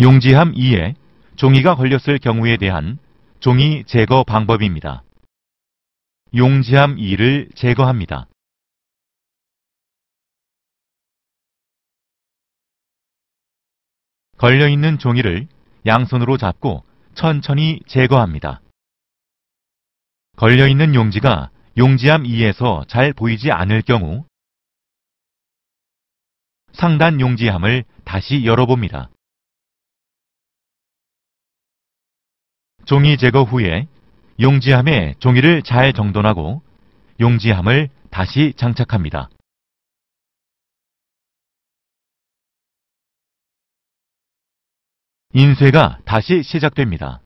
용지함 2에 종이가 걸렸을 경우에 대한 종이 제거 방법입니다. 용지함 2를 제거합니다. 걸려있는 종이를 양손으로 잡고 천천히 제거합니다. 걸려있는 용지가 용지함 2에서 잘 보이지 않을 경우 상단 용지함을 다시 열어봅니다. 종이 제거 후에 용지함에 종이를 잘 정돈하고 용지함을 다시 장착합니다. 인쇄가 다시 시작됩니다.